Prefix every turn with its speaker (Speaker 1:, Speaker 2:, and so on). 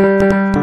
Speaker 1: Música